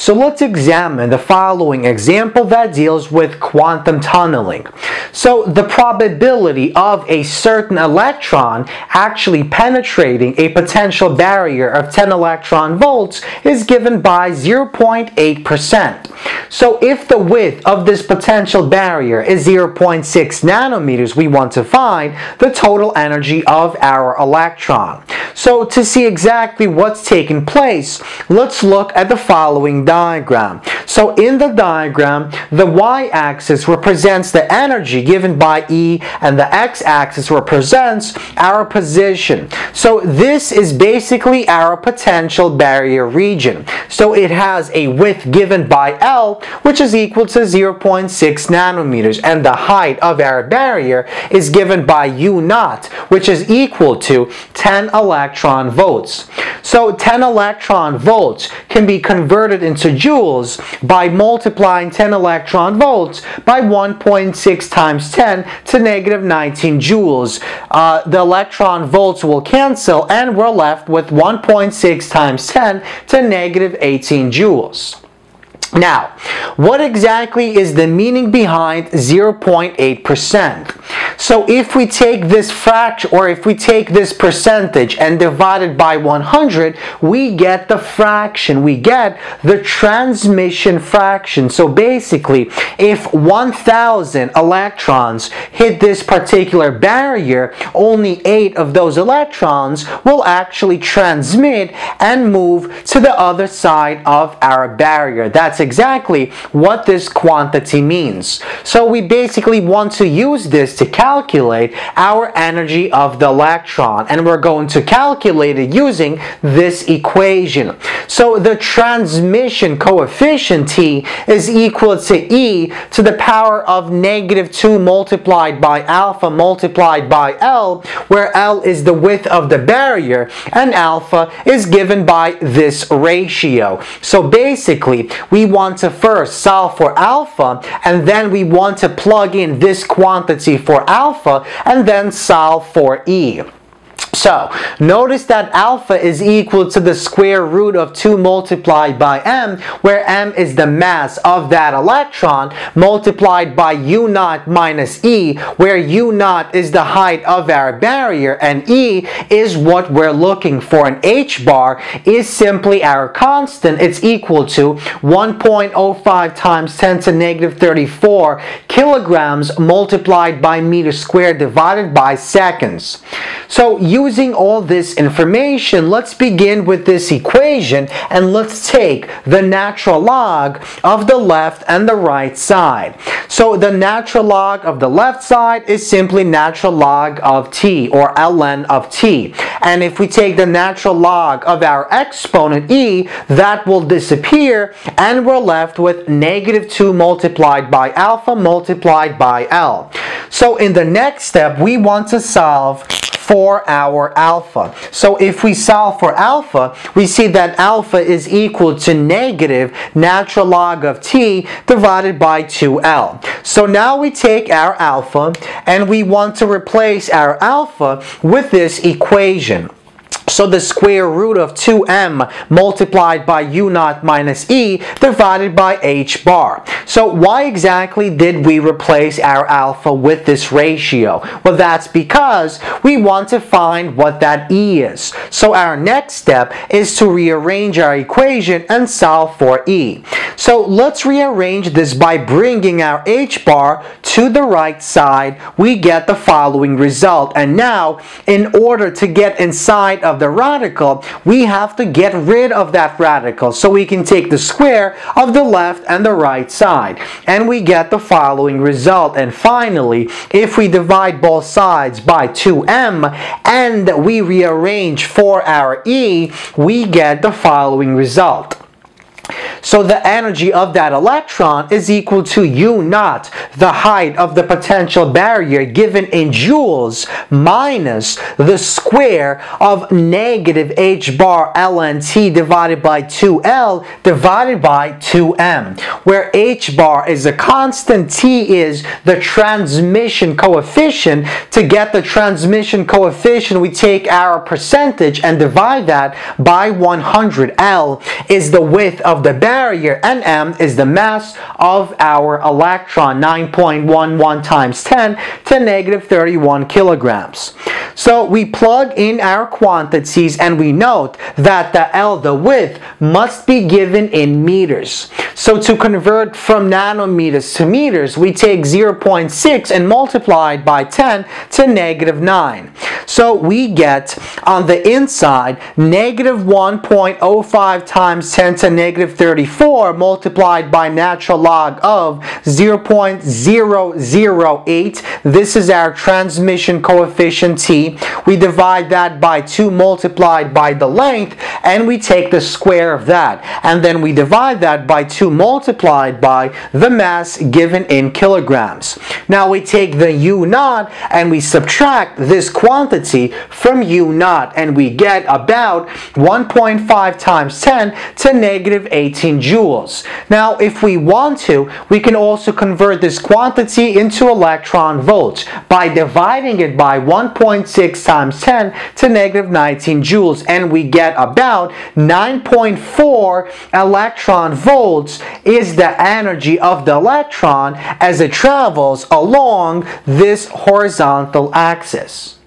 So let's examine the following example that deals with quantum tunneling. So the probability of a certain electron actually penetrating a potential barrier of 10 electron volts is given by 0.8%. So if the width of this potential barrier is 0.6 nanometers, we want to find the total energy of our electron. So to see exactly what's taking place, let's look at the following diagram. So in the diagram, the y-axis represents the energy given by E and the x-axis represents our position. So this is basically our potential barrier region. So it has a width given by L which is equal to 0.6 nanometers and the height of our barrier is given by U naught which is equal to 10 electron volts. So 10 electron volts can be converted into joules by multiplying 10 electron volts by 1.6 times 10 to negative 19 joules. Uh, the electron volts will cancel and we're left with 1.6 times 10 to negative 18 joules. Now, what exactly is the meaning behind 0.8%? So if we take this fraction, or if we take this percentage and divide it by 100, we get the fraction. We get the transmission fraction. So basically, if 1,000 electrons hit this particular barrier, only 8 of those electrons will actually transmit and move to the other side of our barrier. That's exactly what this quantity means. So we basically want to use this to calculate our energy of the electron and we're going to calculate it using this equation. So the transmission coefficient T is equal to E to the power of negative 2 multiplied by alpha multiplied by L where L is the width of the barrier and alpha is given by this ratio. So basically we want to first solve for alpha and then we want to plug in this quantity for alpha and then solve for E. So, notice that alpha is equal to the square root of 2 multiplied by m, where m is the mass of that electron, multiplied by u naught minus e, where u naught is the height of our barrier, and e is what we're looking for. An h bar is simply our constant. It's equal to 1.05 times 10 to negative 34 kilograms multiplied by meter squared divided by seconds. So, using using all this information, let's begin with this equation and let's take the natural log of the left and the right side. So the natural log of the left side is simply natural log of t or ln of t. And if we take the natural log of our exponent e, that will disappear and we're left with negative 2 multiplied by alpha multiplied by L. So in the next step, we want to solve for our alpha. So if we solve for alpha, we see that alpha is equal to negative natural log of t divided by 2l. So now we take our alpha and we want to replace our alpha with this equation. So the square root of 2m multiplied by u naught minus e divided by h bar. So why exactly did we replace our alpha with this ratio? Well, that's because we want to find what that e is. So our next step is to rearrange our equation and solve for e. So let's rearrange this by bringing our h bar to the right side. We get the following result. And now, in order to get inside of the radical, we have to get rid of that radical. So we can take the square of the left and the right side. And we get the following result. And finally, if we divide both sides by 2m and we rearrange for our e, we get the following result. So the energy of that electron is equal to U naught, the height of the potential barrier given in joules, minus the square of negative h bar ln t divided by 2l divided by 2m, where h bar is a constant, t is the transmission coefficient. To get the transmission coefficient, we take our percentage and divide that by 100. L is the width of the barrier barrier and m is the mass of our electron 9.11 times 10 to negative 31 kilograms. So we plug in our quantities and we note that the L, the width, must be given in meters. So to convert from nanometers to meters, we take 0.6 and multiply it by 10 to negative 9. So we get on the inside negative 1.05 times 10 to negative 34 multiplied by natural log of 0.008. This is our transmission coefficient T. We divide that by 2 multiplied by the length and we take the square of that. And then we divide that by 2 multiplied by the mass given in kilograms. Now we take the U naught and we subtract this quantity from U naught and we get about 1.5 times 10 to negative 18 joules. Now if we want to, we can also convert this quantity into electron volts by dividing it by 1.6 times 10 to negative 19 joules and we get about 9.4 electron volts is the energy of the electron as it travels along this horizontal axis.